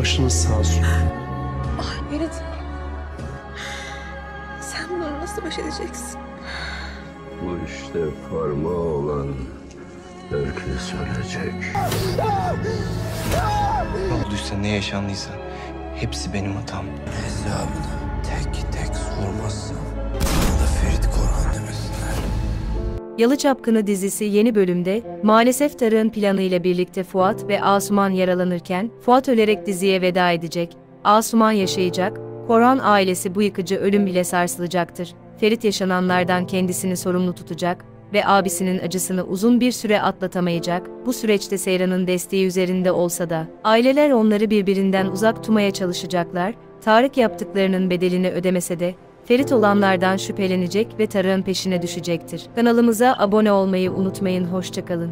Başınız sağ olsun. Ferit. Sen bunları nasıl baş edeceksin? Bu işte parmağı olan herkes ölecek. Ne olduysa ne yaşandıysa hepsi benim hatam. Hesabını Yalı Çapkını dizisi yeni bölümde, maalesef Tarık'ın planıyla birlikte Fuat ve Asuman yaralanırken, Fuat ölerek diziye veda edecek, Asuman yaşayacak, Korhan ailesi bu yıkıcı ölüm bile sarsılacaktır. Ferit yaşananlardan kendisini sorumlu tutacak ve abisinin acısını uzun bir süre atlatamayacak, bu süreçte Seyran'ın desteği üzerinde olsa da, aileler onları birbirinden uzak tutmaya çalışacaklar, Tarık yaptıklarının bedelini ödemese de, Ferit olanlardan şüphelenecek ve Tarık'ın peşine düşecektir. Kanalımıza abone olmayı unutmayın, hoşçakalın.